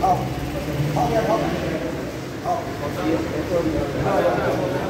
好，好，好，好。